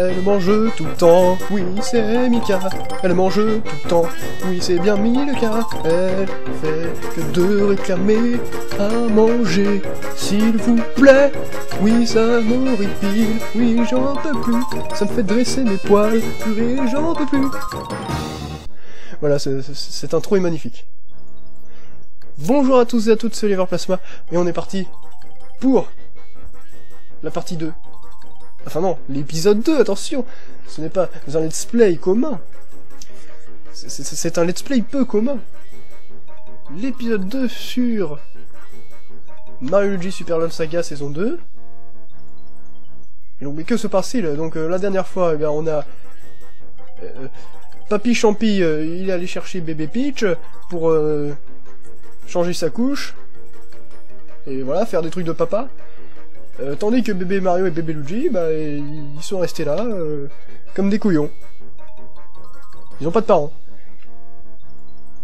Elle mange tout le temps, oui c'est Mika. Elle mange tout le temps, oui c'est bien Milka. Elle fait que de réclamer à manger, s'il vous plaît. Oui ça m'horripile, oui j'en peux plus. Ça me fait dresser mes poils, purée j'en peux plus. Voilà, cette intro est magnifique. Bonjour à tous et à toutes, c'est Oliver Plasma, et on est parti pour la partie 2. Enfin non, l'épisode 2, attention Ce n'est pas un let's play commun. C'est- un let's play peu commun. L'épisode 2 sur Mario Luigi Super Land Saga saison 2. Et donc, mais que se passe-t-il? Donc euh, la dernière fois, eh on a... euh, Papy Champi, euh, il est allé chercher bébé Peach pour euh, changer sa couche. Et voilà, faire des trucs de papa. Euh, tandis que bébé Mario et bébé Luigi, bah, ils sont restés là, euh, comme des couillons. Ils ont pas de parents.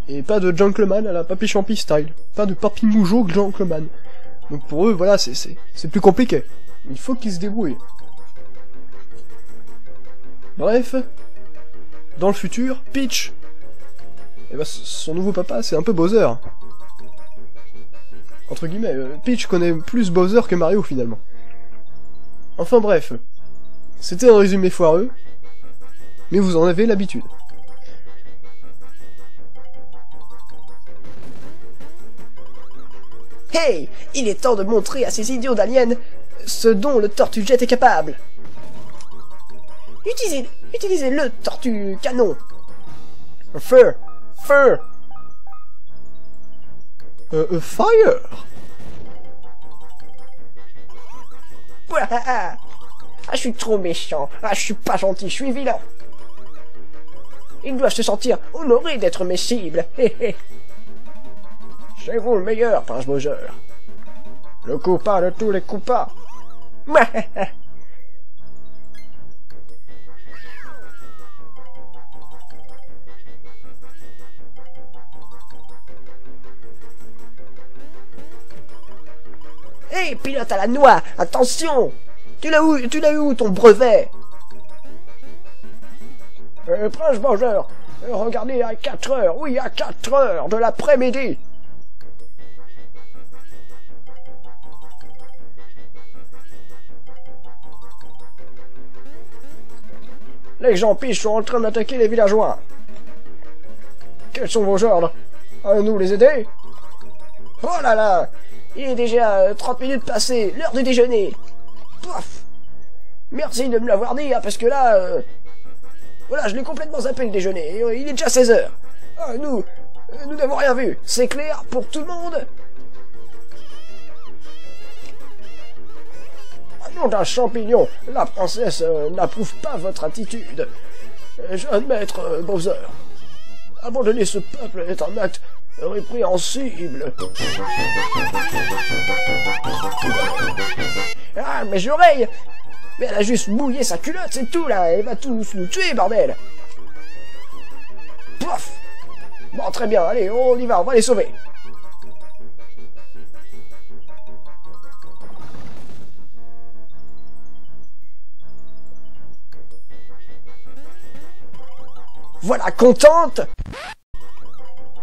Et pas de gentleman à la Papy Champi style. Pas de Papy Moujo gentleman. Donc pour eux, voilà, c'est- plus compliqué. Il faut qu'ils se débrouillent. Bref, dans le futur, Peach, eh ben, son nouveau papa, c'est un peu Bowser. Entre guillemets, euh, Peach connaît plus Bowser que Mario finalement. Enfin bref, c'était un résumé foireux, mais vous en avez l'habitude. Hey Il est temps de montrer à ces idiots d'aliens ce dont le tortue jet est capable. Utilisez, utilisez le tortue canon. Feu Feu Euh, euh, fire ah, je suis trop méchant. Ah, je suis pas gentil, je suis vilain. Ils doivent se sentir honorés d'être mes cibles. C'est vous le meilleur, Prince Bowser. Le coupable de tous les coupables. pilote à la noix, attention. Tu l'as où, tu l'as où ton brevet? Euh, Prince Bowser, euh, regardez à 4 heures, oui, à 4 heures de l'après-midi. Les gens piches sont en train d'attaquer les villageois. Quels sont vos ordres? À nous les aider? Oh là là Il est déjà euh, 30 minutes passées, l'heure du déjeuner. Pouf Merci de me l'avoir dit, hein, parce que là... euh, Voilà, je l'ai complètement zappé le déjeuner, euh, il est déjà 16 heures. Ah, nous, euh, nous n'avons rien vu. C'est clair pour tout le monde nom d'un champignon, la princesse euh, n'approuve pas votre attitude. Euh, Jeune maître euh, Bowser, abandonner ce peuple est un acte répréhensible. Ah, mes oreilles Mais elle a juste mouillé sa culotte, c'est tout, là. Elle va tous nous tuer, bordel. Pouf Bon, très bien, allez, on y va, on va les sauver. Voilà, contente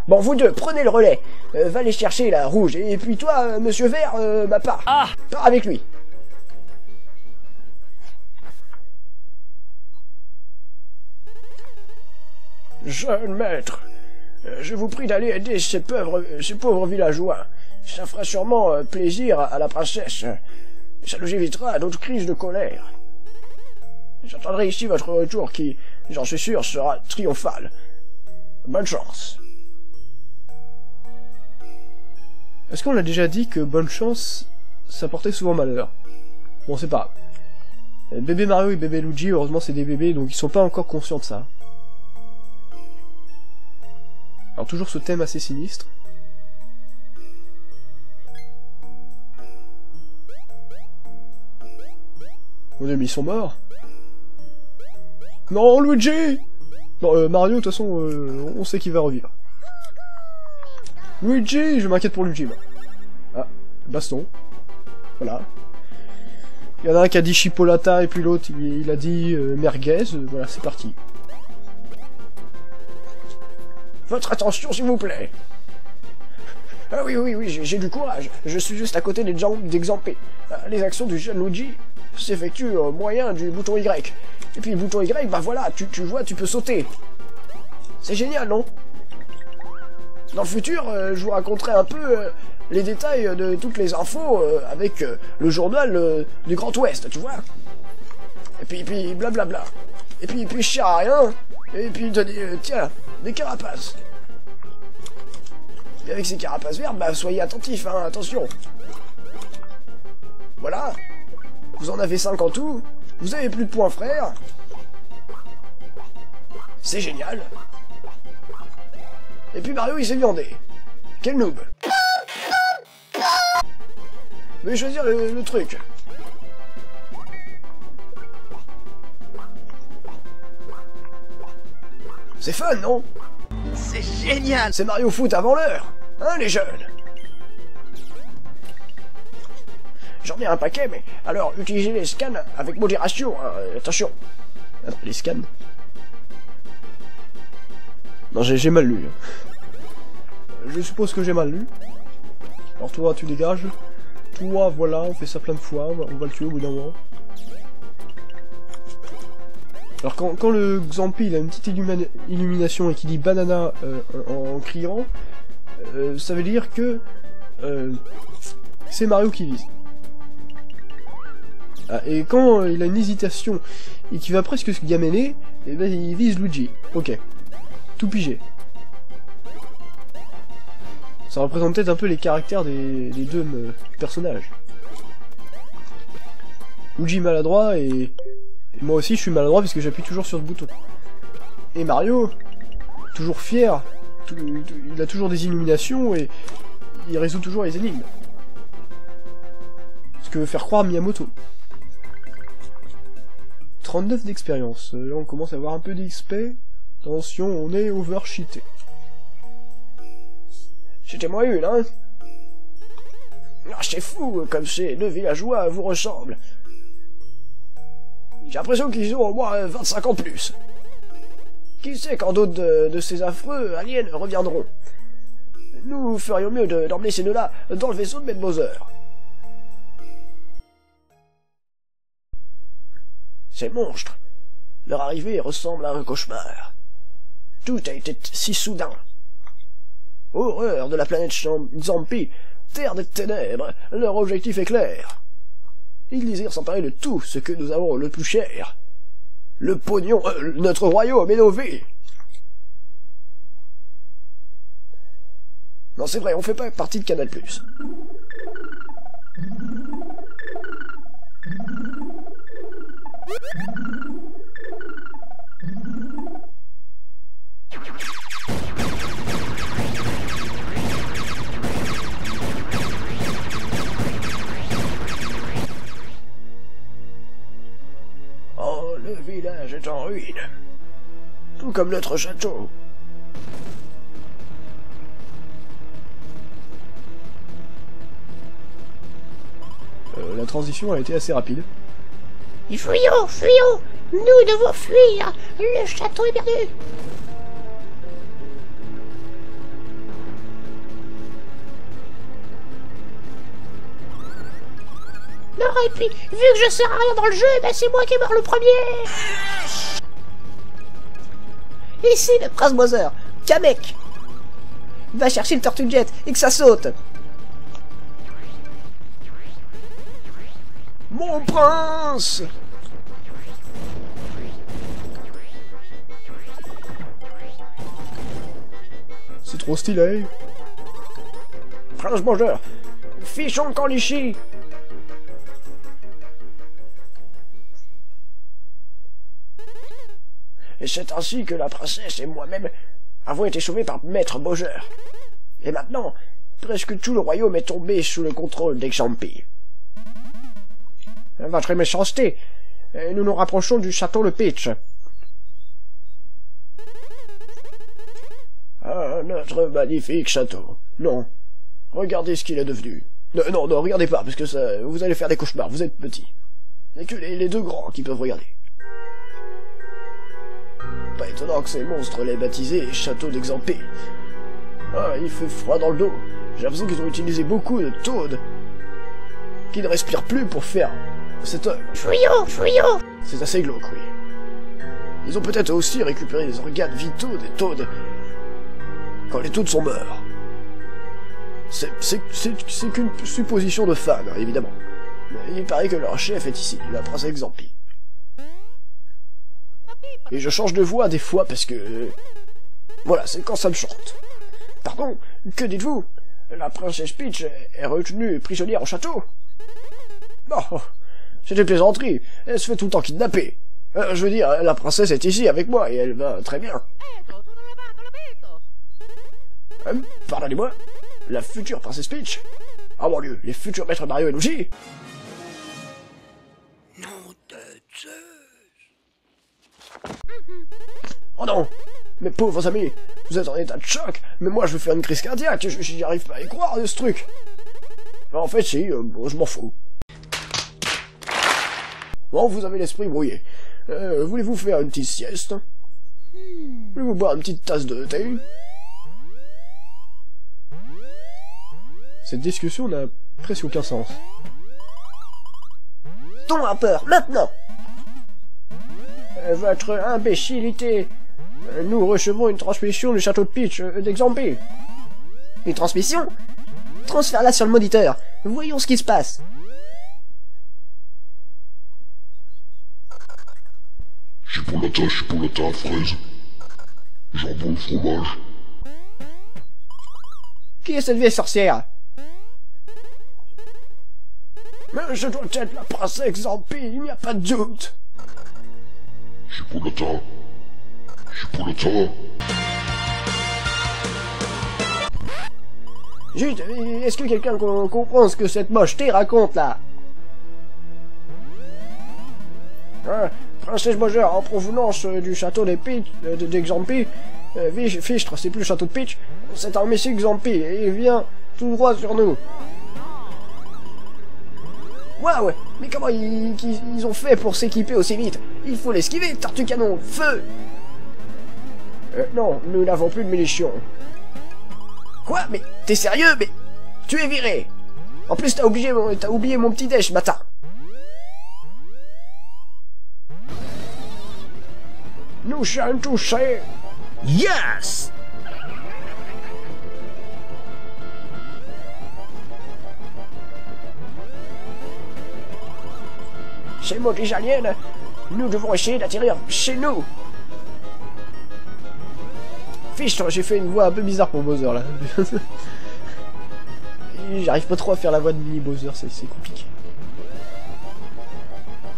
Bon, vous deux, prenez le relais. Euh, va les chercher, la rouge. Et puis toi, euh, monsieur vert, euh, bah pars. Ah Pars avec lui. Jeune maître, euh, je vous prie d'aller aider ces pauvres, ces pauvres villageois. Ça fera sûrement plaisir à, à la princesse. Ça nous évitera d'autres crises de colère. J'attendrai ici votre retour qui, j'en suis sûr, sera triomphal. Bonne chance. Est-ce qu'on l'a déjà dit que bonne chance, ça portait souvent malheur Bon, c'est pas grave. Bébé Mario et bébé Luigi, heureusement c'est des bébés, donc ils sont pas encore conscients de ça. Alors toujours ce thème assez sinistre. Mon dieu, mais ils sont morts? Non, Luigi Non, euh, Mario, de toute façon, euh, on sait qu'il va revivre. Luigi Je m'inquiète pour Luigi. Ah, baston. Voilà. Il y en a un qui a dit chipolata et puis l'autre il, a dit euh, merguez. Euh, voilà, c'est parti. Votre attention, s'il vous plaît. Ah oui, oui, oui, j'ai du courage. Je suis juste à côté des gens d'exempé. Les actions du jeune Luigi s'effectuent au moyen du bouton Y. Et puis le bouton Y, bah voilà, tu, tu vois, tu peux sauter. C'est génial, non? Dans le futur, euh, je vous raconterai un peu euh, les détails de toutes les infos euh, avec le journal du Grand Ouest, tu vois Et puis, puis, blablabla. Et puis, puis, je à rien. Et puis, tiens, des carapaces. Et avec ces carapaces vertes, bah, soyez attentifs, hein, attention. Voilà. Vous en avez 5 en tout. Vous avez plus de points, frère. C'est génial. Et puis Mario, il s'est viandé. Quel noob. Je vais choisir le, le truc. C'est fun, non? C'est génial C'est Mario Foot avant l'heure Hein, les jeunes? J'en ai un paquet, mais alors utilisez les scans avec modération, hein, attention. Attends, les scans Non, j'ai mal lu. Je suppose que j'ai mal lu. Alors toi, tu dégages. Toi, voilà, on fait ça plein de fois, on va, le tuer au bout d'un moment. Alors quand, quand le Xampi il a une petite illumina- illumination et qu'il dit banana euh, en, criant, euh, ça veut dire que euh, c'est Mario qui vise. Ah, et quand il a une hésitation et qu'il va presque se gamener, et ben il vise Luigi. Ok. Pigé. Ça représente peut-être un peu les caractères des, deux euh, personnages. Luigi maladroit et... moi aussi je suis maladroit parce que j'appuie toujours sur ce bouton. Et Mario, toujours fier, il a toujours des illuminations et il résout toujours les énigmes. Ce que veut faire croire Miyamoto. 39 d'expérience. Euh, Là on commence à avoir un peu d'XP. Attention, on est overcheaté. C'était-moi une, hein Ah, c'est fou, comme ces deux villageois vous ressemblent. J'ai l'impression qu'ils ont au moins euh, 25 ans plus. Qui sait quand d'autres de, ces affreux aliens reviendront Nous ferions mieux de- d'emmener ces deux-là dans le vaisseau de Bowser. Ces monstres, leur arrivée ressemble à un cauchemar. Tout a été si soudain. Horreur de la planète Zampi, terre des ténèbres, leur objectif est clair. Ils désirent s'emparer de tout ce que nous avons le plus cher. Le pognon, euh, notre royaume et nos vies. Non, c'est vrai, on fait pas partie de Canal+. Village est en ruine. Tout comme notre château. Euh, la transition a été assez rapide. Fuyons, fuyons Nous devons fuir Le château est perdu Non, et puis, vu que je sers à rien dans le jeu, ben c'est moi qui meurs le premier Ici, le prince Bowser. Kamek. Va chercher le tortue jet et que ça saute. Mon prince C'est trop stylé. Prince Bowser. Fichon Kanlichi. Et c'est ainsi que la princesse et moi-même avons été sauvés par Maître Bowser. Et maintenant, presque tout le royaume est tombé sous le contrôle d'Exampi. Votre méchanceté, et nous nous rapprochons du château de Peach. Ah, notre magnifique château. Non. Regardez ce qu'il est devenu. Non, non, regardez pas, parce que ça, vous allez faire des cauchemars, vous êtes petit. A que les deux grands qui peuvent regarder. Pas étonnant que ces monstres l'aient baptisé Château d'Exampé. Ah, il fait froid dans le dos. J'ai l'impression qu'ils ont utilisé beaucoup de taudes qui ne respirent plus pour faire cette œuvre. Fouillot, fouillot C'est assez glauque, oui. Ils ont peut-être aussi récupéré les organes vitaux des taudes quand les taudes sont morts. C'est c'est- c'est- c'est qu'une supposition de fan, évidemment. Mais il paraît que leur chef est ici, la princesse Xampi. Et je change de voix des fois parce que... Voilà, c'est quand ça me chante. Pardon, que dites-vous? La princesse Peach est retenue prisonnière au château Non, c'est une plaisanterie. Elle se fait tout le temps kidnapper. Euh, je veux dire, la princesse est ici avec moi et elle va très bien. Euh, Pardonnez-moi La future princesse Peach? Ah mon dieu, les futurs maîtres Mario et Luigi? Oh non. Mes pauvres amis, vous êtes en état de choc, mais moi je vais faire une crise cardiaque, je- j'y arrive pas à y croire de ce truc. En fait si, euh, bon, je m'en fous. Bon, vous avez l'esprit brouillé. Euh, Voulez-vous faire une petite sieste? Voulez-vous boire une petite tasse de thé? Cette discussion n'a presque aucun sens. Ton à peur, maintenant. Euh, Votre imbécilité Nous recevons une transmission du château de Peach euh, d'Exampé. Une transmission Transfère-la sur le moniteur. Voyons ce qui se passe. Chipolata, chipolata, fraise. Jambon, fromage. Qui est cette vieille sorcière? Mais je dois être la princesse Exampé, il n'y a pas de doute. Chipolata. Chipolata. Juste, est-ce que quelqu'un co- comprend ce que cette mocheté raconte là? Hein, Princesse Bowser, en provenance euh, du château des Peach, euh, de- d'Exampy, euh, Fichtre, c'est plus le château de Peach, c'est un messie Exampy, et il vient tout droit sur nous. Ouais, mais comment ils, ils ont fait pour s'équiper aussi vite? Il faut l'esquiver, Tartu Canon, feu Euh, non, nous n'avons plus de munitions. Quoi? Mais t'es sérieux? Mais tu es viré. En plus t'as oublié mon, oublié mon petit déj, bâtard. Nous sommes touchés. Yes! Chez Maudit Alien, nous devons essayer d'atterrir chez nous Fichtre, j'ai fait une voix un peu bizarre pour Bowser là. J'arrive pas trop à faire la voix de Mini Bowser, c'est compliqué.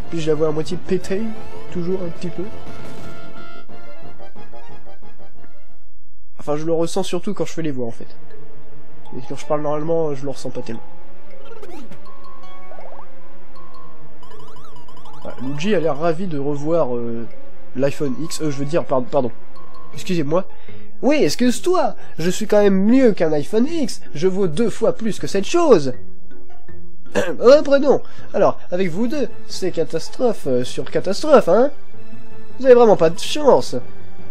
Puis je la vois à moitié pétée, toujours un petit peu. Enfin, je le ressens surtout quand je fais les voix en fait. Et quand je parle normalement, je le ressens pas tellement. Voilà, Luigi a l'air ravi de revoir euh, l'iPhone X. Euh, je veux dire, pardon, pardon. Excusez-moi. Oui, excuse-toi. Je suis quand même mieux qu'un iPhone X. Je vaux deux fois plus que cette chose. Reprenons. Alors, avec vous deux, c'est catastrophe euh, sur catastrophe, hein Vous avez vraiment pas de chance.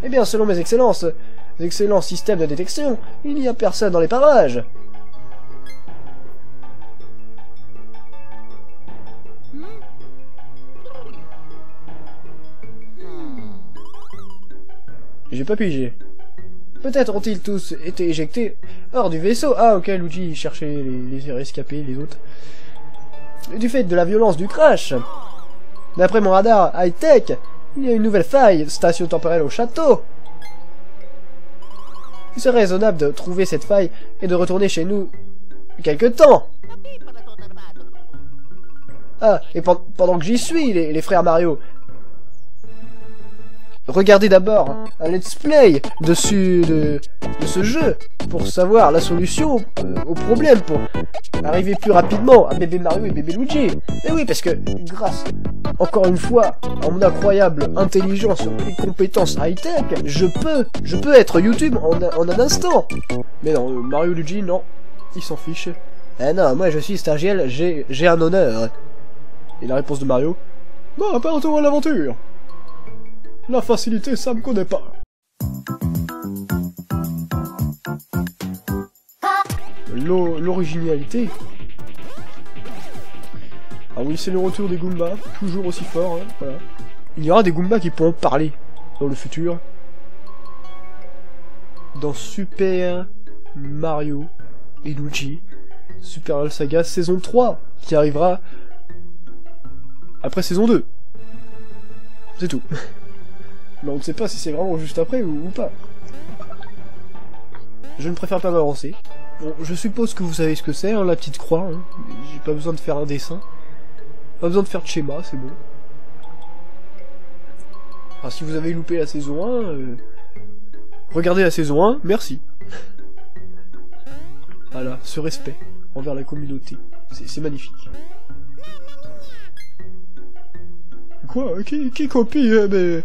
Eh bien, selon mes excellences, excellents systèmes de détection, il n'y a personne dans les parages. J'ai pas pigé. Peut-être ont-ils tous été éjectés hors du vaisseau. Ah, ok, Luigi cherchait les, les rescapés, les autres. Du fait de la violence du crash. D'après mon radar high-tech, il y a une nouvelle faille, station temporelle au château. Il serait raisonnable de trouver cette faille et de retourner chez nous quelque temps. Ah, et pen- pendant que j'y suis, les frères Mario, regardez d'abord un let's play dessus de, de ce jeu pour savoir la solution euh, au problème, pour arriver plus rapidement à bébé Mario et bébé Luigi. Et oui, parce que grâce, encore une fois, à mon incroyable intelligence et compétences high-tech, je peux, je peux être YouTube en, en un instant. Mais non, euh, Mario Luigi, non, il s'en fiche. Eh non, moi je suis stagiaire, j'ai j'ai un honneur. Et la réponse de Mario? Bah, partons à l'aventure La facilité, ça me connaît pas. L'o- L'originalité Ah oui, c'est le retour des Goombas, toujours aussi fort, hein, voilà. Il y aura des Goombas qui pourront parler dans le futur. Dans Super Mario et Luigi, Super Mario Saga saison 3, qui arrivera après saison 2. C'est tout. Mais on ne sait pas si c'est vraiment juste après ou, pas. Je ne préfère pas m'avancer. Bon, je suppose que vous savez ce que c'est, hein, la petite croix. Hein. J'ai pas besoin de faire un dessin. Pas besoin de faire de schéma, c'est bon. Enfin, si vous avez loupé la saison 1, euh, regardez la saison 1, merci. Voilà, ce respect envers la communauté. C'est magnifique. Quoi? Qui, copie? Euh, mes,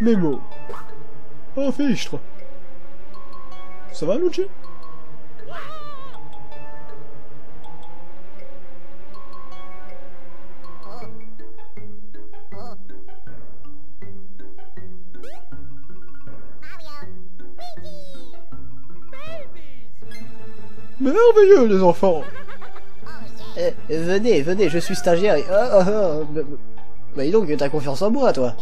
mes mots Oh, fichtre. Ça va, Luigi? Merveilleux, les enfants. Eh, venez, venez, je suis stagiaire et... Oh, oh, oh, bah dis donc, t'as confiance en moi, toi.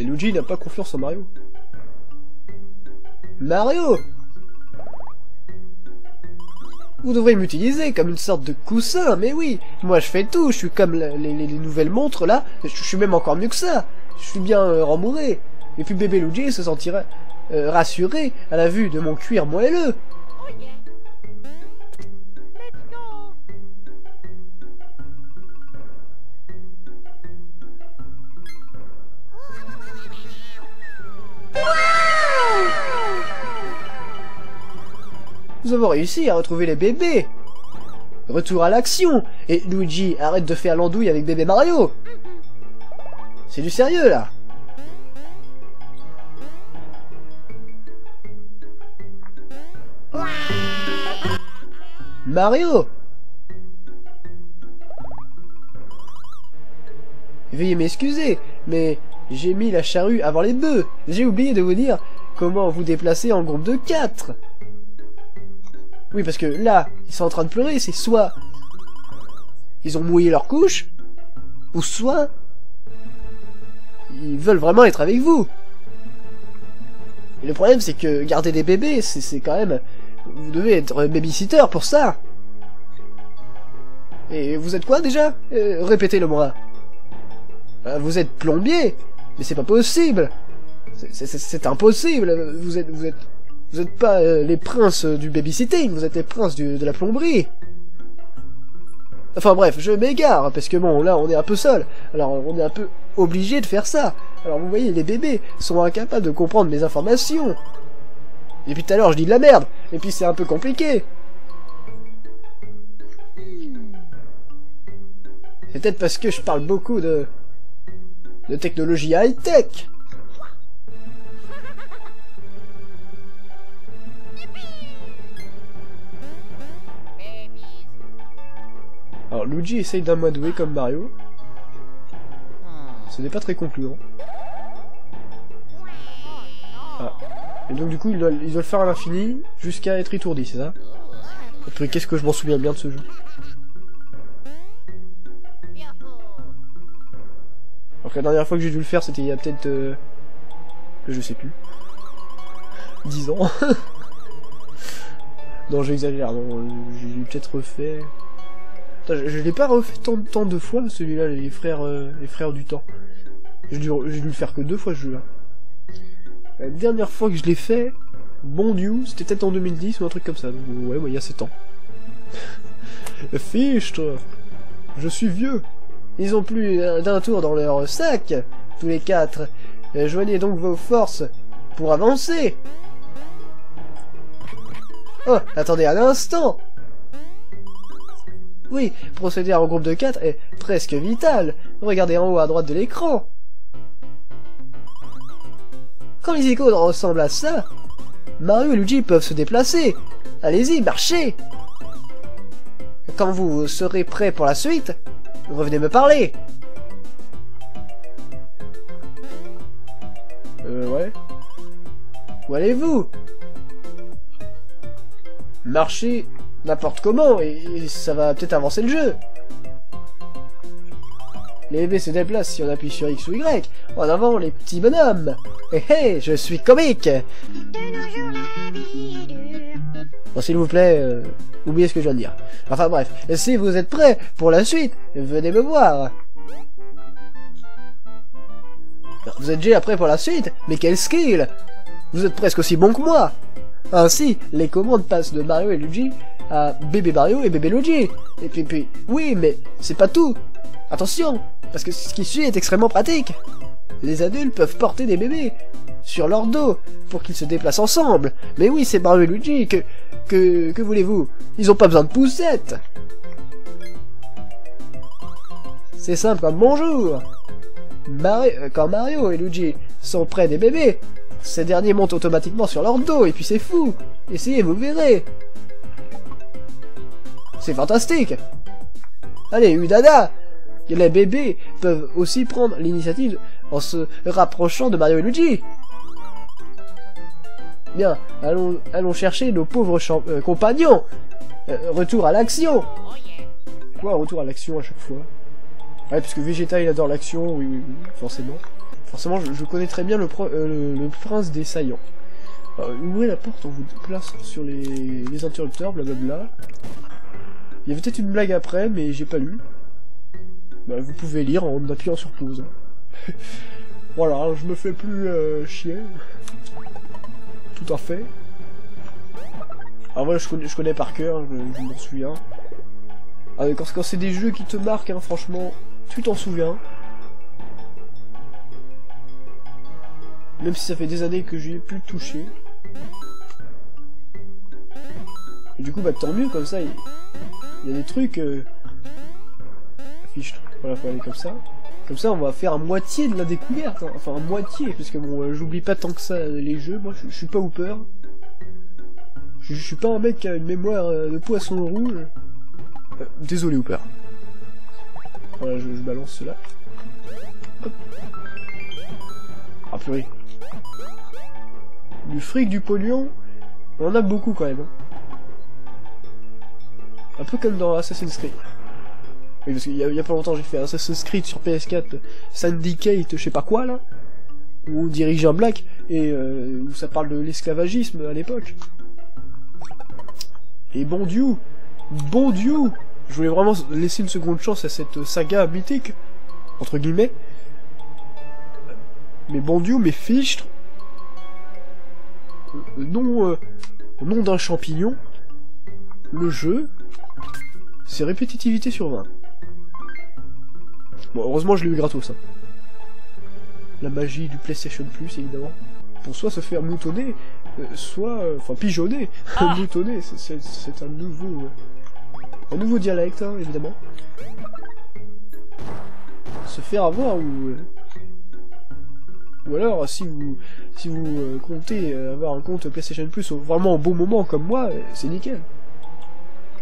Et Luigi n'a pas confiance en Mario. Mario! Vous devrez m'utiliser comme une sorte de coussin, mais oui Moi je fais tout, je suis comme les, les- les nouvelles montres là, je, je suis même encore mieux que ça. Je suis bien euh, rembourré. Et puis bébé Luigi se sentira euh, rassuré à la vue de mon cuir moelleux Nous avons réussi à retrouver les bébés. Retour à l'action. Et Luigi, arrête de faire l'andouille avec bébé Mario. C'est du sérieux là. Mario. Veuillez m'excuser, mais j'ai mis la charrue avant les bœufs. J'ai oublié de vous dire comment vous déplacer en groupe de 4. Oui, parce que là, ils sont en train de pleurer, c'est soit ils ont mouillé leur couche, ou soit ils veulent vraiment être avec vous. Et le problème, c'est que garder des bébés, c'est quand même... Vous devez être babysitter pour ça. Et vous êtes quoi déjà? Euh, Répétez-le moi. Euh, Vous êtes plombier Mais c'est pas possible c'est impossible Vous êtes... Vous êtes... Vous êtes pas euh, les princes euh, du babysitting, vous êtes les princes de la plomberie. Enfin bref, je m'égare, parce que bon, là, on est un peu seul. Alors, on est un peu obligé de faire ça. Alors, vous voyez, les bébés sont incapables de comprendre mes informations. Et puis tout à l'heure, je dis de la merde. Et puis c'est un peu compliqué. C'est peut-être parce que je parle beaucoup de... de technologie high-tech. Alors Luigi essaye d'amadouer comme Mario. Ce n'est pas très concluant. Ah. Et donc du coup, ils doivent, ils doivent le faire à l'infini jusqu'à être étourdi, c'est ça qu'est-ce que je m'en souviens bien de ce jeu Donc la dernière fois que j'ai dû le faire, c'était il y a peut-être... euh, que je sais plus. 10 ans. non, j'exagère, non, euh, j'ai peut-être refait... Je, l'ai pas refait tant, de fois, celui-là, les frères, euh, les frères du temps. J'ai dû, le faire que deux fois, ce jeu-là. La dernière fois que je l'ai fait, bon Dieu, c'était peut-être en 2010 ou un truc comme ça. Ouais, il y a 7 ans. Fichtre Je suis vieux Ils ont plus d'un tour dans leur sac, tous les quatre. Euh, Joignez donc vos forces pour avancer. Oh, attendez un instant Oui, procéder à un groupe de 4 est presque vital. Regardez en haut à droite de l'écran. Quand les icônes ressemblent à ça, Mario et Luigi peuvent se déplacer. Allez-y, marchez Quand vous serez prêt pour la suite, revenez me parler. Euh, ouais. Où allez-vous? Marchez n'importe comment et, ça va peut-être avancer le jeu. Les bébés se déplacent si on appuie sur X ou Y. En avant les petits bonhommes. Hé hé, je suis comique Bon, s'il vous plaît, euh, oubliez ce que je viens de dire. Enfin bref, si vous êtes prêts pour la suite, venez me voir. Vous êtes déjà prêts pour la suite? Mais quel skill? Vous êtes presque aussi bon que moi Ainsi, les commandes passent de Mario et Luigi bébé Mario et bébé Luigi. Et puis, puis, oui, mais c'est pas tout. Attention, parce que ce qui suit est extrêmement pratique. Les adultes peuvent porter des bébés sur leur dos pour qu'ils se déplacent ensemble. Mais oui, c'est Mario et Luigi, que... que... que voulez-vous? Ils ont pas besoin de poussettes C'est simple comme bonjour euh, Quand Mario et Luigi sont près des bébés, ces derniers montent automatiquement sur leur dos, et puis c'est fou Essayez, vous verrez C'est fantastique Allez, Udada Les bébés peuvent aussi prendre l'initiative en se rapprochant de Mario et Luigi Bien, allons, allons chercher nos pauvres euh, compagnons Euh, Retour à l'action Quoi, retour à l'action à chaque fois? Ouais, parce que Vegeta il adore l'action, oui, oui, oui, forcément. Forcément, je, connais très bien le, euh, prince des saillants. Ouvrez la porte, on vous place sur les, les interrupteurs, blablabla? Il y avait peut-être une blague après, mais j'ai pas lu. Bah, vous pouvez lire en appuyant sur pause. voilà, je me fais plus euh, chier. Tout à fait. Alors voilà, je connais, je connais par cœur, je, m'en souviens. Ah, mais quand, c'est des jeux qui te marquent, hein, franchement, tu t'en souviens. Même si ça fait des années que j'y ai plus touché. Du coup, bah tant mieux, comme ça, il y, a des trucs... Euh... Affiche, voilà, faut aller comme ça. Comme ça, on va faire à moitié de la découverte. hein. Enfin, à moitié, parce que bon, euh, j'oublie pas tant que ça euh, les jeux. Moi, je suis pas hooper. Je suis pas un mec qui a une mémoire euh, de poisson rouge. Euh, désolé, hooper. Voilà, je, je balance cela. Hop. Ah purée. Du fric, du pognon, on en a beaucoup quand même. hein. Un peu comme dans Assassin's Creed. Oui, parce y, a- il y a pas longtemps j'ai fait Assassin's Creed sur PS4, Syndicate, je sais pas quoi là, où on dirige un black, et euh, où ça parle de l'esclavagisme à l'époque. Et bon Dieu, bon Dieu, je voulais vraiment laisser une seconde chance à cette saga mythique, entre guillemets. Mais bon Dieu, mes fichtres, euh, nom, euh, au nom d'un champignon, le jeu, c'est répétitivité sur 20. Bon, heureusement, je l'ai eu gratos. hein. La magie du PlayStation Plus, évidemment. Pour soit se faire moutonner, euh, soit... euh, Enfin, pigeonner. moutonner, c'est- un nouveau... euh, un nouveau dialecte, hein, évidemment. Se faire avoir ou... ou alors, si vous, si vous comptez avoir un compte PlayStation Plus vraiment au bon moment comme moi, c'est nickel.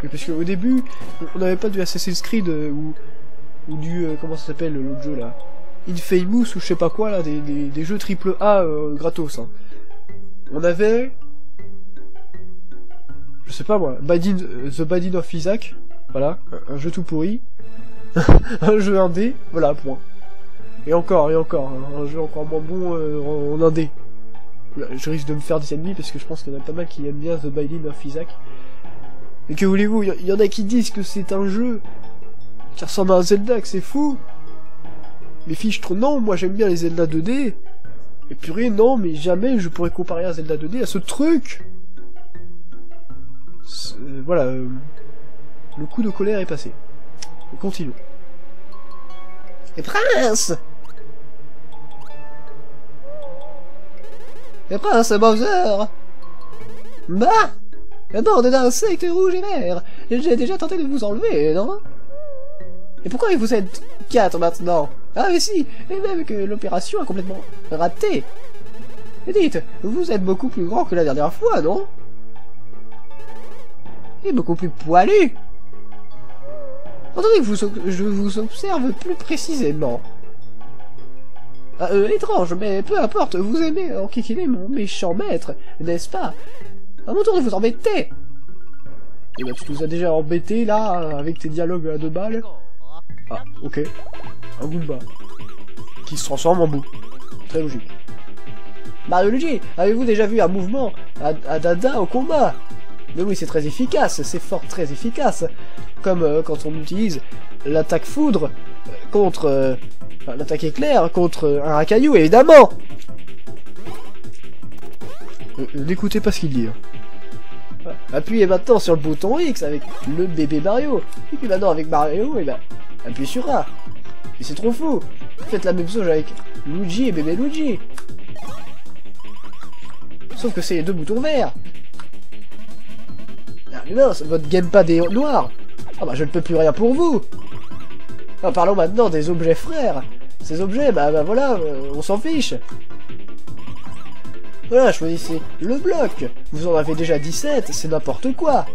Parce qu'au début, on n'avait pas du Assassin's Creed euh, ou, ou du... euh, comment ça s'appelle l'autre jeu là Infamous ou je sais pas quoi là, des, des, jeux triple A euh, gratos. Hein. On avait... Je sais pas moi, The Binding of Isaac, voilà, un, jeu tout pourri. un jeu indé, voilà, point. Et encore, et encore, hein, un jeu encore moins bon en, en indé. Je risque de me faire des ennemis parce que je pense qu'il y en a pas mal qui aiment bien The Binding of Isaac. Et que voulez-vous, il y, en a qui disent que c'est un jeu qui ressemble à un Zelda, que c'est fou. Mais fichtre, non, moi j'aime bien les Zelda 2D. Et purée, non, mais jamais je pourrais comparer un Zelda 2D à ce truc. Euh, voilà, euh, le coup de colère est passé. Continuons. Et Prince Et Prince Bowser Bah bande d'insectes rouges et verts J'ai déjà tenté de vous enlever, non? Et pourquoi vous êtes quatre maintenant? Ah mais si Et même que l'opération a complètement raté. Dites, vous êtes beaucoup plus grand que la dernière fois, non? Et beaucoup plus poilu. Attendez, vous, je vous observe plus précisément. Ah, euh, étrange, mais peu importe, vous aimez enquiquiner mon méchant maître, n'est-ce pas? À mon tour de vous embêter Eh ben, tu nous as déjà embêté, là, avec tes dialogues à deux balles. Ah, ok. Un Goomba. Qui se transforme en boue. Très logique. Mario Luigi, avez-vous déjà vu un mouvement à, Dada au combat? Mais oui, c'est très efficace, c'est fort très efficace. Comme euh, quand on utilise l'attaque foudre euh, contre... euh, enfin, l'attaque éclair contre un racaillou, évidemment N'écoutez pas ce qu'il dit. hein. Appuyez maintenant sur le bouton X avec le bébé Mario. Et puis maintenant avec Mario, et ben, appuyez sur A. Mais c'est trop fou Faites la même chose avec Luigi et bébé Luigi. Sauf que c'est les deux boutons verts. Ah mais mince, votre gamepad est noir. Ah bah je ne peux plus rien pour vous. Ah, parlons maintenant des objets frères. Ces objets, bah, bah voilà, euh, on s'en fiche. Voilà, choisissez le bloc. Vous en avez déjà 17, c'est n'importe quoi.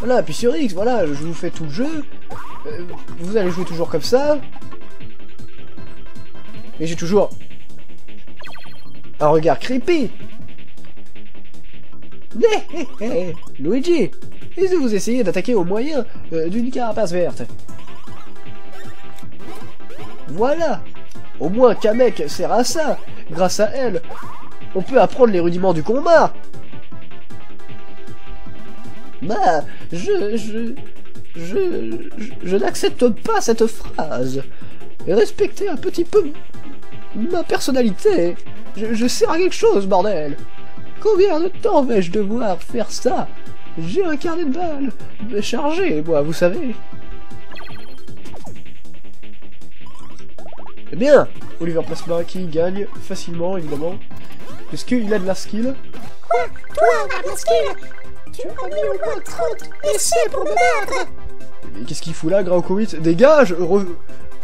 Voilà, puis sur X, voilà, je vous fais tout le jeu. Euh, vous allez jouer toujours comme ça. Et j'ai toujours un regard creepy. Luigi, et si vous essayez d'attaquer au moyen euh, d'une carapace verte? Voilà Au moins Kamek sert à ça. Grâce à elle, on peut apprendre les rudiments du combat. Bah, je... je... je... je, n'accepte pas cette phrase. Respectez un petit peu ma personnalité. Je, je sers à quelque chose, bordel. Combien de temps vais-je devoir faire ça? J'ai un carnet de balles chargé, moi, vous savez. Eh bien, Oliver Plasma qui gagne facilement, évidemment. Est-ce qu'il a de la skill? Quoi? Toi, Barbaskill Tu as mis au moins 30 essais pour me battre! Mais qu'est-ce qu'il fout là, Graokowitz Dégage! Re...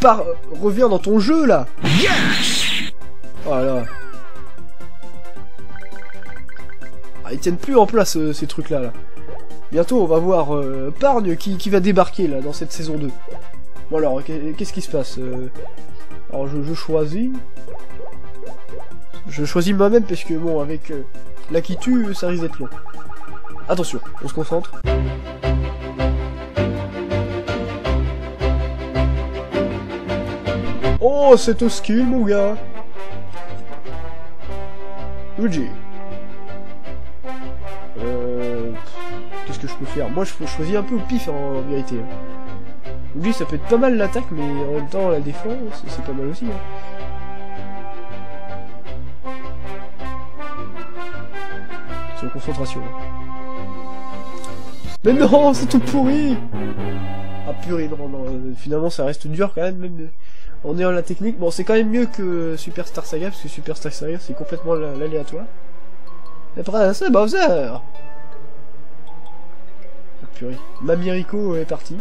Par... Reviens dans ton jeu, là! Voilà. Ah, ils tiennent plus en place, euh, ces trucs-là, là. Bientôt, on va voir euh, Pargne qui, qui va débarquer, là, dans cette saison 2. Bon alors, qu'est- qu'est-ce qui se passe euh? Alors, je, choisis... Je choisis moi-même, parce que, bon, avec euh, la qui tue, ça risque d'être long. Attention, on se concentre. Oh, cette skill, mon gars Luigi. Euh... Qu'est-ce que je peux faire? Moi, je choisis un peu au pif, en, en vérité. Luigi, ça peut être pas mal l'attaque, mais en même temps, la défense, c'est pas mal aussi. hein. Concentration. Mais non, c'est tout pourri Ah purée, non, non, euh, finalement ça reste dur quand même, même euh, en ayant la technique. Bon, c'est quand même mieux que Super Star Saga, parce que Super Star Saga c'est complètement la- l'aléatoire. Et après, Bowser Ah purée. Mamiriko est parti.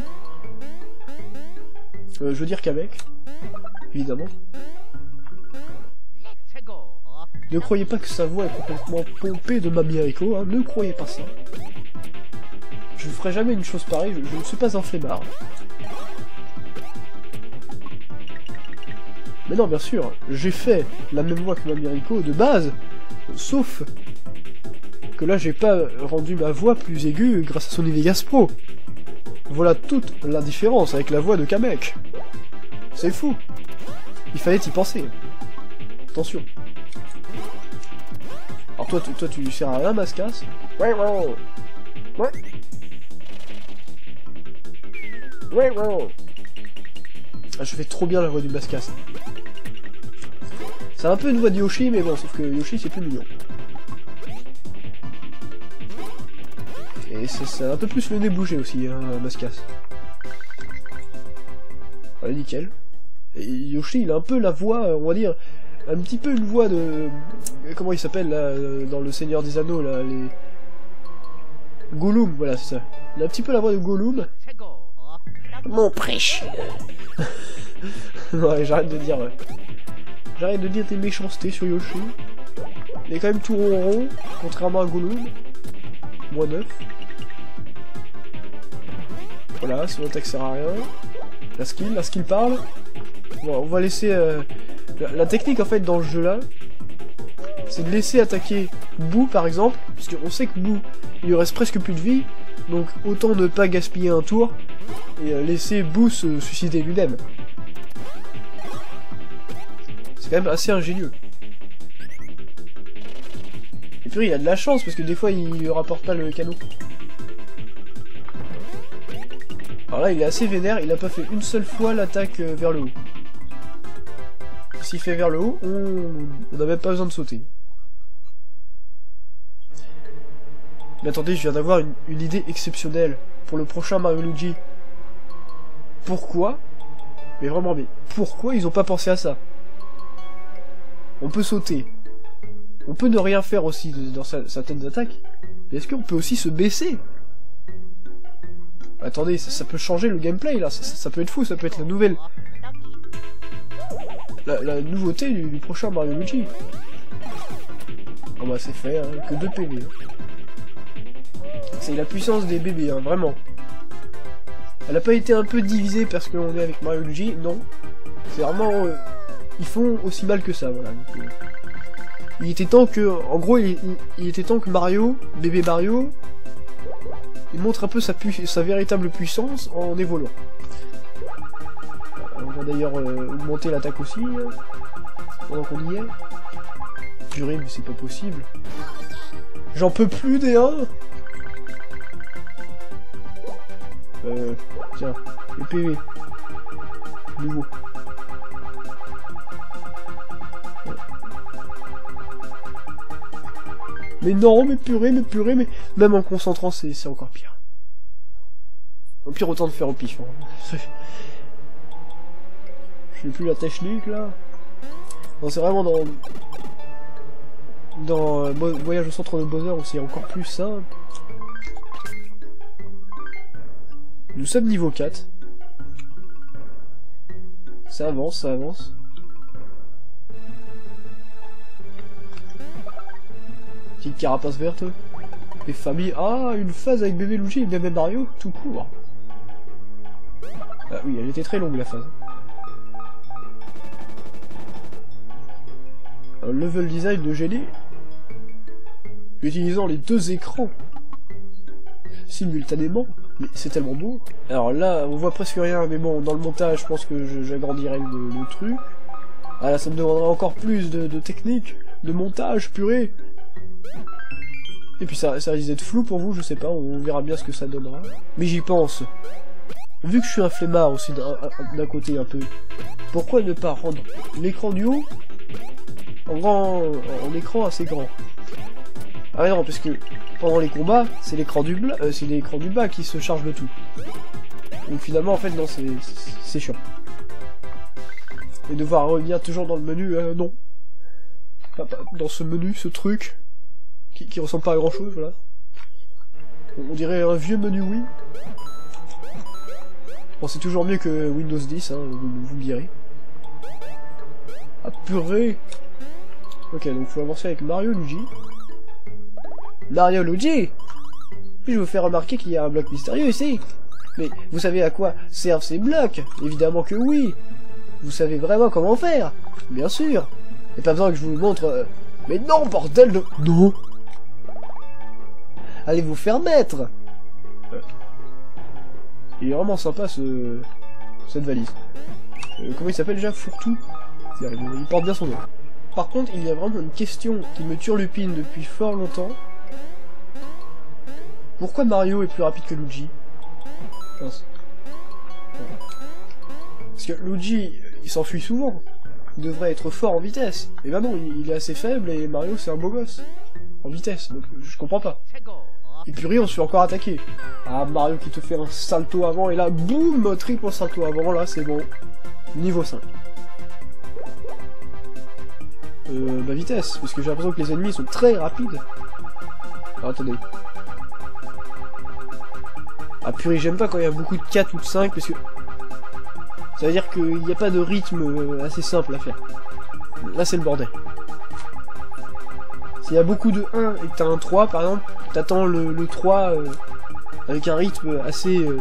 Euh, je veux dire qu'avec, évidemment. Ne croyez pas que sa voix est complètement pompée de Mamiriko, hein, ne croyez pas ça. Je ne ferai jamais une chose pareille, je, je ne suis pas un flemmard. Mais non, bien sûr, j'ai fait la même voix que Mamiriko de base, sauf que là j'ai pas rendu ma voix plus aiguë grâce à Sony Vegas Pro. Voilà toute la différence avec la voix de Kamek. C'est fou. Il fallait y penser. Attention. Alors toi, tu, toi, tu sers à rien, Mascas Ouais, ouais. Ouais. Ouais, ouais. Ah, je fais trop bien la voix du Mascas. C'est un peu une voix de Yoshi, mais bon, sauf que Yoshi, c'est plus mignon. Et c'est un peu plus le nez bougé aussi, hein, Mascas. Voilà, nickel. Et Yoshi, il a un peu la voix, on va dire, un petit peu une voix de... Comment il s'appelle, là, euh, dans Le Seigneur des Anneaux, là, les... Gollum, voilà, c'est ça. Il a un petit peu la voix de Gollum. Mon précieux ouais, j'arrête de dire, ouais. j'arrête de dire des méchancetés sur Yoshi. Il est quand même tout rond rond, contrairement à Gouloum. Moins 9. Voilà, son attaque sert à rien. La skill, la skill parle. Bon, on va laisser... euh, La, technique en fait dans le jeu là, c'est de laisser attaquer Boo par exemple, parce qu'on sait que Boo, il lui reste presque plus de vie, donc autant ne pas gaspiller un tour, et euh, laisser Boo se suicider lui-même. C'est quand même assez ingénieux. Et puis il a de la chance, parce que des fois il rapporte pas le canon. Alors là il est assez vénère, il a pas fait une seule fois l'attaque euh, vers le haut. S'il fait vers le haut, on n'a même pas besoin de sauter. Mais attendez, je viens d'avoir une, idée exceptionnelle pour le prochain Mario Luigi. Pourquoi? Mais vraiment, mais pourquoi ils ont pas pensé à ça? On peut sauter. On peut ne rien faire aussi dans certaines attaques. Mais est-ce qu'on peut aussi se baisser? Attendez, ça, peut changer le gameplay là, ça, peut être fou, ça peut être la nouvelle... La, nouveauté du, prochain Mario Luigi. Ah bah c'est fait, hein, que 2 PV. C'est la puissance des bébés, hein, vraiment. Elle a pas été un peu divisée parce qu'on est avec Mario Luigi, non. C'est vraiment... euh, ils font aussi mal que ça, voilà. euh, il était temps que... En gros, il était temps que Mario, bébé Mario, il montre un peu sa, véritable puissance en évoluant. Euh, On va d'ailleurs euh, augmenter l'attaque aussi, euh, pendant qu'on y est. Purée, mais c'est pas possible. J'en peux plus des 1 Euh, tiens, le PV. Nouveau. Mais non, mais purée, mais purée, mais... Même en concentrant, c'est encore pire. Au pire, autant de faire au pif. hein. Je n'ai plus la technique, là. Non, c'est vraiment dans... Dans euh, Voyage au centre de Bowser où c'est encore plus simple. Nous sommes niveau 4. Ça avance, ça avance. Petite carapace verte. Des familles. Ah, une phase avec bébé Luigi et bébé Mario, tout court. Ah oui, elle était très longue la phase. Un level design de génie. Utilisant les deux écrans. Simultanément. Mais c'est tellement beau. Alors là, on voit presque rien, mais bon, dans le montage, je pense que j'agrandirai le, le truc. Ah là, ça me demandera encore plus de, de technique, de montage, purée. Et puis ça, risque d'être flou pour vous, je sais pas, on verra bien ce que ça donnera. Mais j'y pense. Vu que je suis un flemmard aussi d'un côté un peu, pourquoi ne pas rendre l'écran du haut en grand, en écran assez grand? Ah non, parce que pendant les combats, c'est l'écran du, euh, c'est l'écran du bas qui se charge de tout. Donc finalement, en fait, non, c'est chiant. Et devoir revenir toujours dans le menu, euh, non. Dans ce menu, ce truc, qui, ressemble pas à grand chose, voilà. On, on dirait un vieux menu Wii. Bon, c'est toujours mieux que Windows 10, hein, vous, vous me direz. Ah purée Ok, donc faut avancer avec Mario Luigi. Mario Luigi Puis je vous fais remarquer qu'il y a un bloc mystérieux ici. Mais vous savez à quoi servent ces blocs? Évidemment que oui Vous savez vraiment comment faire? Bien sûr Et pas besoin que je vous montre... euh, Mais non, bordel de... Non Allez vous faire mettre Euh. Il est vraiment sympa ce... cette valise. Euh, comment il s'appelle déjà? Fourtou C'est- Il porte bien son nom. Par contre, il y a vraiment une question qui me turlupine depuis fort longtemps. Pourquoi Mario est plus rapide que Luigi? Parce que Luigi, il s'enfuit souvent. Il devrait être fort en vitesse. Et ben non, il il est assez faible et Mario c'est un beau gosse. En vitesse, donc je comprends pas. Et puis rien, on se fait encore attaquer. Ah, Mario qui te fait un salto avant, et là, boum, triple salto avant, là, c'est bon. Niveau 5. Euh, ma vitesse, parce que j'ai l'impression que les ennemis sont très rapides. Ah, attendez. Ah purée, j'aime pas quand il y a beaucoup de 4 ou de 5, parce que... Ça veut dire qu'il n'y a pas de rythme euh, assez simple à faire. là c'est le bordel. S'il y a beaucoup de 1 et que t'as un 3 par exemple, t'attends le, le 3 euh, avec un rythme assez... euh,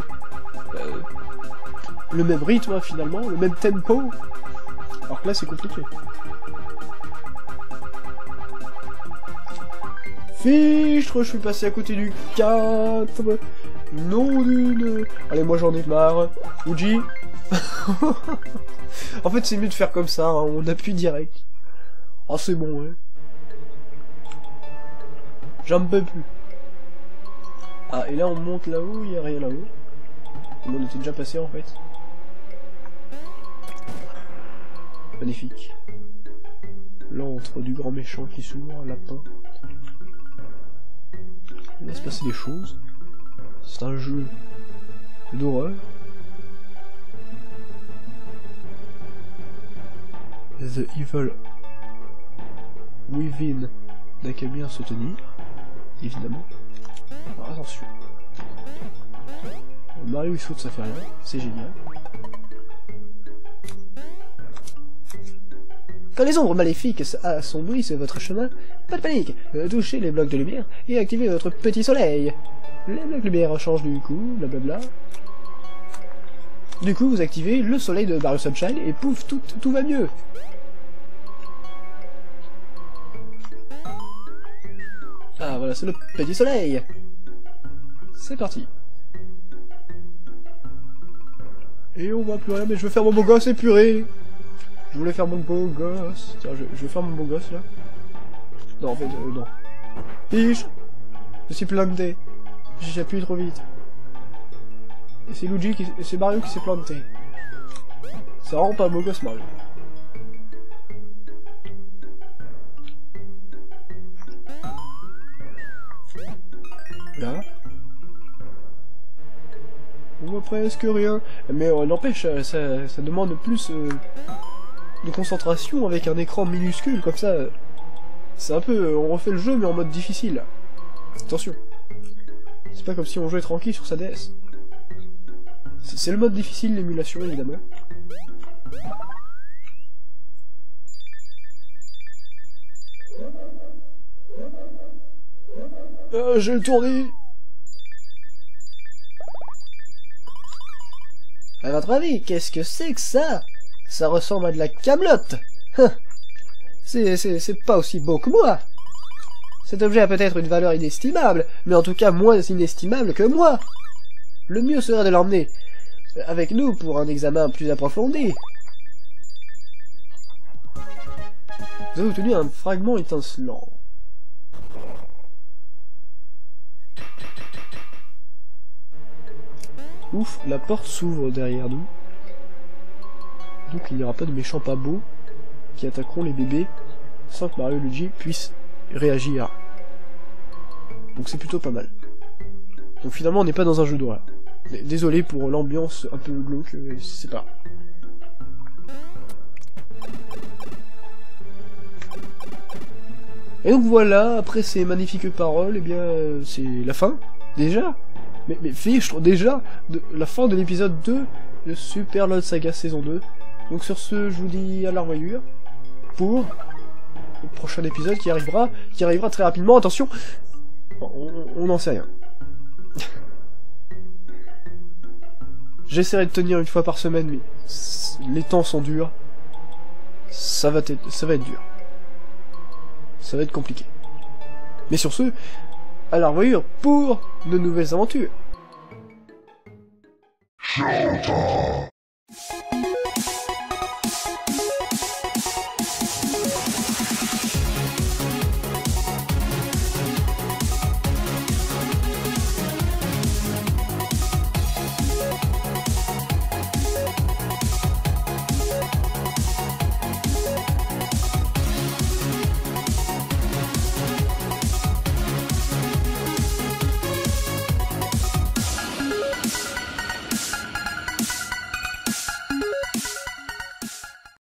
euh, le même rythme hein, finalement, le même tempo. Alors que là c'est compliqué. Fichtre, je suis passé à côté du 4. Non d'une... Allez, moi j'en ai marre. Uji. en fait, c'est mieux de faire comme ça, hein, on appuie direct. Ah, c'est bon, ouais. J'en peux plus. Ah, et là on monte là-haut, il y a rien là-haut. On était déjà passé en fait. Magnifique. L'antre du grand méchant qui s'ouvre, la porte. Il va se passer des choses. C'est un jeu d'horreur. The Evil Within n'a qu'à bien se tenir, évidemment. Alors attention. Mario il ça fait rien, c'est génial. Quand les ombres maléfiques assombrissent votre chemin, pas de panique, euh, touchez les blocs de lumière et activez votre petit soleil. Les blocs de lumière changent du coup, blablabla. Du coup, vous activez le soleil de Mario Sunshine et pouf, tout va mieux. Voilà, c'est le petit soleil. C'est parti. Et on voit plus rien, mais je veux faire mon beau gosse épuré. Je voulais faire mon beau gosse. Tiens, je, vais faire mon beau gosse là. Non, en fait, euh, non. Fiche Je suis planté. J'ai appuyé trop vite. Et c'est Luigi qui. C'est Mario qui s'est planté. Ça rend pas beau gosse Mario. Là. On voit presque rien. Mais euh, n'empêche, euh, ça, ça demande plus euh, de concentration avec un écran minuscule comme ça. C'est un peu... euh, on refait le jeu mais en mode difficile. Attention. C'est pas comme si on jouait tranquille sur sa DS. C'est le mode difficile, l'émulation, évidemment. Euh, j'ai le tourné À votre avis, qu'est-ce que c'est que ça? Ça ressemble à de la camelote. Hein. C'est pas aussi beau que moi. Cet objet a peut-être une valeur inestimable, mais en tout cas moins inestimable que moi. Le mieux serait de l'emmener avec nous pour un examen plus approfondi. Vous avez obtenu un fragment étincelant. Ouf, la porte s'ouvre derrière nous. Donc il n'y aura pas de méchants pas beaux qui attaqueront les bébés sans que Mario et Luigi réagir. Donc c'est plutôt pas mal. Donc finalement on n'est pas dans un jeu d'horreur. Désolé pour l'ambiance un peu glauque, c'est pas. Et donc voilà, après ces magnifiques paroles, eh bien euh, c'est la fin, déjà. Mais, mais déjà, la fin de l'épisode 2 de Super Lord Saga saison 2. Donc sur ce, je vous dis à la revoyure pour le prochain épisode qui arrivera, qui arrivera très rapidement. Attention, on n'en sait rien. J'essaierai de tenir une fois par semaine, mais les temps sont durs. Ça va, ça va être dur. Ça va être compliqué. Mais sur ce, à revoyure pour de nouvelles aventures.